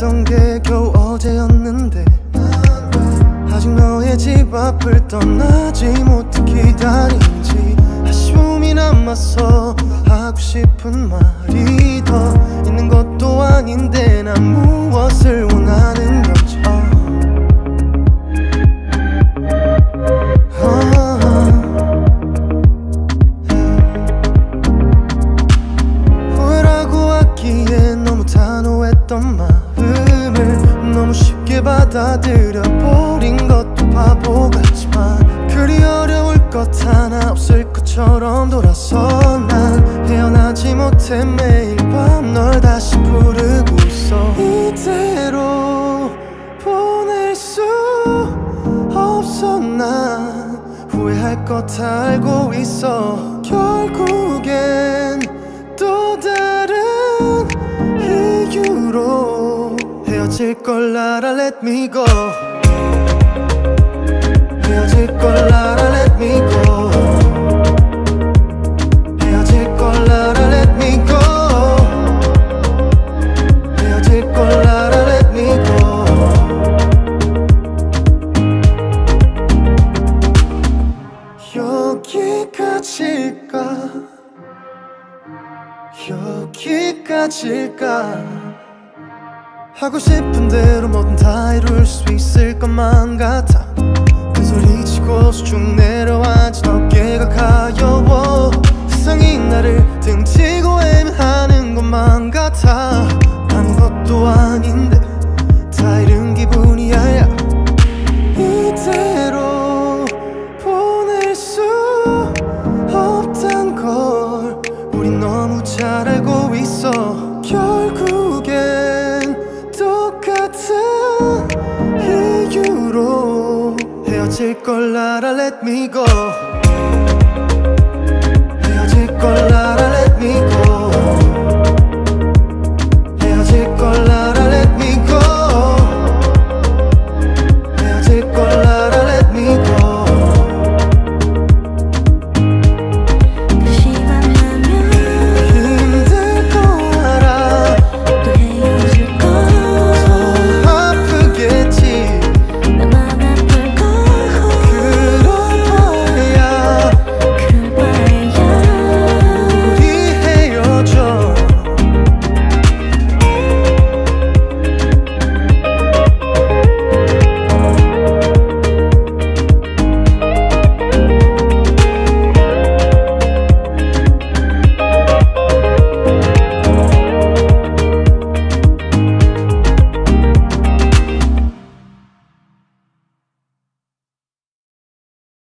했던 게 겨우 어제였는데 아직 너의 집 앞을 떠나지 못해 기다린 지 아쉬움이 남아서 하고 싶은 말이 더 있는 것도 아닌데 난 무엇을 원하는 건지 어. 어. 후회라고 하기에 너무 단호했던 너무 받아들여 버린 것도 바보 같지만 그리 어려울 것 하나 없을 것처럼 돌아서 난 헤어나지 못해 매일 밤 널 다시 부르고 있어. 이대로 보낼 수 없어 난 후회할 것다 알고 있어. 결국엔 헤어질 걸 알아 let me go. 헤어질 걸 알아 let me go. 여기까지일까? 여기까지일까 하고 싶은 대로 뭐든 다 이룰 수 있을 것만 같아. 큰 소리 치고 수중 내려앉은 어깨가 가여워. 세상이 나를 등지고 애매하는 것만 같아. 아무것도 아닌데 다 잃은 기분이야 같은 이유로 헤어질 걸 알아? Let me go